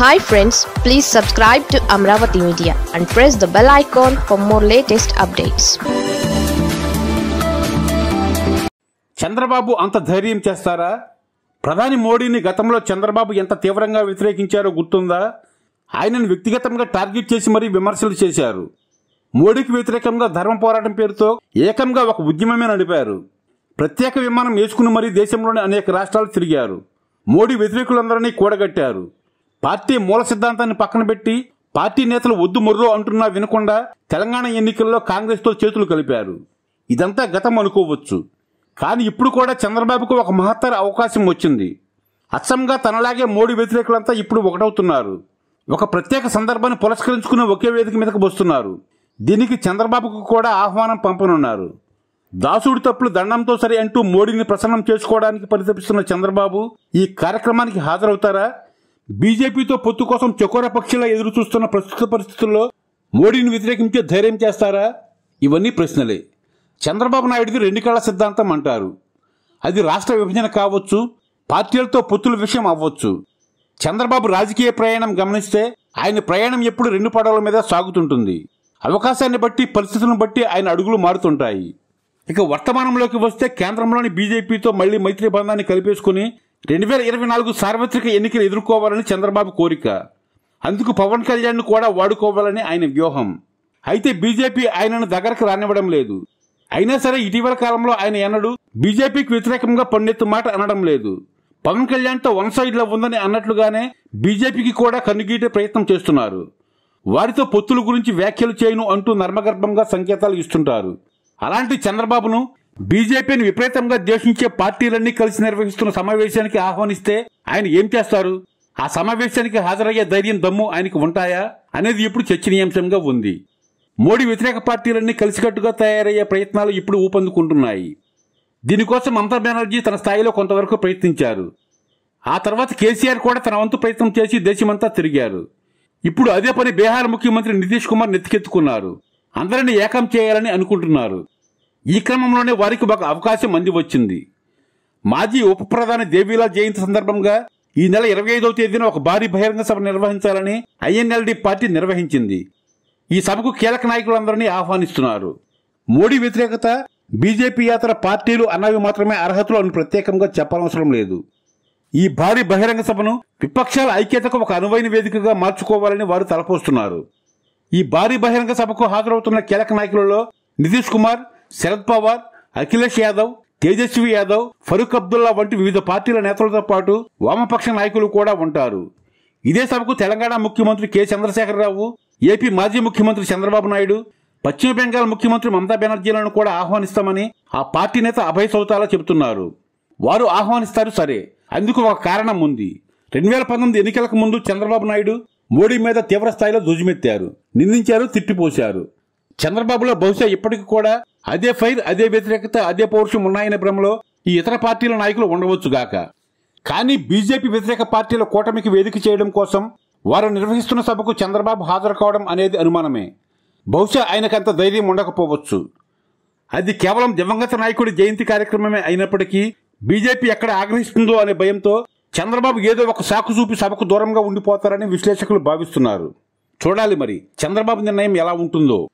Hi friends please subscribe to Amaravati media and press the bell icon for more latest updates Chandrababu అంత ధైర్యం చేస్తారా? ప్రధాని మోడీని గతంలో చంద్రబాబు ఎంత తీవ్రంగా వ్యతిరేకించారో గుర్తుందా? ఆయనను వ్యక్తిగతంగా టార్గెట్ చేసి మరీ విమర్శలు చేశారు. మోడీకి వ్యతిరేకంగా ధర్మ పోరాటం పేరుతో ఏకంగా ఒక ఉద్యమమే నడిపారు. ప్రత్యేక విమానం వేసుకుని మరీ దేశంలోని అనేక రాష్ట్రాలు తిరిగారు. మోడీ వ్యతిరేకులందరినీ కూడగట్టారు. పార్టీ మూల సిద్ధాంతాన్ని పక్కన పెట్టి పార్టీ నేతలు వద్దు మొర్రో అంటున్నా వినకుండా తెలంగాణ ఎన్నికల్లో కాంగ్రెస్తో చేతులు కలిపారు. ఇదంతా గతం అనుకోవచ్చు. కానీ ఇప్పుడు కూడా చంద్రబాబుకు ఒక మహత్తర అవకాశం వచ్చింది. అచ్చంగా తనలాగే మోడీ వ్యతిరేకులంతా ఇప్పుడు ఒకటవుతున్నారు. ఒక ప్రత్యేక సందర్భాన్ని పురస్కరించుకుని ఒకే వేదిక మీదకు వస్తున్నారు. దీనికి చంద్రబాబుకు కూడా ఆహ్వానం పంపనున్నారు. దాసుడి తప్పులు దండంతో సరి అంటూ మోడీని ప్రసన్నం చేసుకోవడానికి పరితపిస్తున్న చంద్రబాబు ఈ కార్యక్రమానికి హాజరవుతారా? బీజేపీతో పొత్తు కోసం చకోర పక్షిలా ఎదురు చూస్తున్న ప్రస్తుత పరిస్థితుల్లో మోడీని వ్యతిరేకించే ధైర్యం చేస్తారా? ఇవన్నీ ప్రశ్నలే. చంద్రబాబు నాయుడిది రెండు కళ్ళ సిద్ధాంతం అంటారు. అది రాష్ట్ర విభజన కావచ్చు పార్టీలతో పొత్తుల విషయం అవ్వచ్చు. చంద్రబాబు రాజకీయ ప్రయాణం గమనిస్తే ఆయన ప్రయాణం ఎప్పుడు రెండు పడవల మీద సాగుతుంటుంది. అవకాశాన్ని బట్టి పరిస్థితులను బట్టి ఆయన అడుగులు మారుతుంటాయి. ఇక వర్తమానంలోకి వస్తే కేంద్రంలోని బీజేపీతో మళ్ళీ మైత్రి బంధాన్ని కలిపేసుకుని రెండు వేల ఇరవై నాలుగు సార్వత్రిక ఎన్నికలు ఎదుర్కోవాలని చంద్రబాబు కోరిక. అందుకు పవన్ కళ్యాణ్ను కూడా వాడుకోవాలని ఆయన వ్యూహం. అయితే బీజేపీ ఆయనను దగ్గరకు రానివ్వడం లేదు. అయినా సరే ఇటీవల కాలంలో ఆయన ఎన్నడూ బీజేపీకి వ్యతిరేకంగా పండెత్తు మాట అనడం లేదు. పవన్ కళ్యాణ్తో వన్ సైడ్లో ఉందని అన్నట్లుగానే బీజేపీకి కూడా కన్నుగీటే ప్రయత్నం చేస్తున్నారు. వారితో పొత్తుల గురించి వ్యాఖ్యలు చేయను అంటూ నర్మగర్భంగా సంకేతాలు ఇస్తుంటారు. అలాంటి చంద్రబాబును బీజేపీని విపరీతంగా ద్వేషించే పార్టీలన్నీ కలిసి నిర్వహిస్తున్న సమావేశానికి ఆహ్వానిస్తే ఆయన ఏం చేస్తారు? ఆ సమావేశానికి హాజరయ్యే ధైర్యం దమ్ము ఆయనకు ఉంటాయా? అనేది ఇప్పుడు చర్చనీయాంశంగా ఉంది. మోడీ వ్యతిరేక పార్టీలన్నీ కలిసికట్టుగా తయారయ్యే ప్రయత్నాలు ఇప్పుడు ఊపందుకుంటున్నాయి. దీనికోసం మమతా బెనర్జీ తన స్థాయిలో కొంతవరకు ప్రయత్నించారు. ఆ తర్వాత కేసీఆర్ కూడా తన వంతు ప్రయత్నం చేసి దేశమంతా తిరిగారు. ఇప్పుడు అదే పని బీహార్ ముఖ్యమంత్రి నితీష్ కుమార్ నెత్తికెత్తుకున్నారు. అందరినీ ఏకం చేయాలని అనుకుంటున్నారు. ఈ క్రమంలోనే వారికి ఒక అవకాశం అంది వచ్చింది మాజీ ఉప ప్రధాని దేవీలాల్ జయంతి సందర్భంగా ఈ నెల ఇరవై ఐదవ తేదీన ఒక భారీ బహిరంగ సభ నిర్వహించాలని ఐఎన్ఎల్డి పార్టీ నిర్వహించింది. ఈ సభకు కీలక నాయకులందరినీ ఆహ్వానిస్తున్నారు. మోడీ వ్యతిరేకత బీజేపీ యాత్ర పార్టీలు అన్నవి మాత్రమే అర్హతలు అని ప్రత్యేకంగా చెప్పనవసరం లేదు. ఈ భారీ బహిరంగ సభను విపక్షాల ఐక్యతకు ఒక అనువైన వేదికగా మార్చుకోవాలని వారు తలపోస్తున్నారు. ఈ భారీ బహిరంగ సభకు హాజరవుతున్న కీలక నాయకులలో నితీష్ కుమార్ శరద్ పవార్ అఖిలేష్ యాదవ్ తేజస్వి యాదవ్ ఫరూక్ అబ్దుల్లా వంటి వివిధ పార్టీల నేతలతో పాటు వామపక్ష నాయకులు కూడా ఉంటారు. ఇదే సభకు తెలంగాణ ముఖ్యమంత్రి కె. చంద్రశేఖరరావు ఏపీ మాజీ ముఖ్యమంత్రి చంద్రబాబు నాయుడు పశ్చిమ బెంగాల్ ముఖ్యమంత్రి మమతా బెనర్జీలను కూడా ఆహ్వానిస్తామని ఆ పార్టీ నేత అభయ సౌతాలా చెబుతున్నారు. వారు ఆహ్వానిస్తారు సరే అందుకు ఒక కారణం ఉంది. రెండు వేల పంతొమ్మిది ఎన్నికలకు ముందు చంద్రబాబు నాయుడు మోడీ మీద తీవ్ర స్థాయిలో దుజుమెత్తారు నిందించారు తిట్టిపోశారు. చంద్రబాబులో బహుశా ఇప్పటికి కూడా అదే ఫైర్ అదే వ్యతిరేకత అదే పౌరుషం ఉన్నాయనే భ్రమలో ఈ ఇతర పార్టీల నాయకులు ఉండవచ్చుగాక కానీ బీజేపీ వ్యతిరేక పార్టీల కూటమికి వేదిక చేయడం కోసం వారు నిర్వహిస్తున్న సభకు చంద్రబాబు హాజరు కావడం అనేది అనుమానమే. బహుశా ఆయనకంత ధైర్యం ఉండకపోవచ్చు. అది కేవలం దివంగత నాయకుడి జయంతి కార్యక్రమమే అయినప్పటికీ బీజేపీ ఎక్కడ ఆగ్రహిస్తుందో అనే భయంతో చంద్రబాబు ఏదో ఒక సాకు చూపి సభకు దూరంగా ఉండిపోతారని విశ్లేషకులు భావిస్తున్నారు. చూడాలి మరి చంద్రబాబు నిర్ణయం ఎలా ఉంటుందో.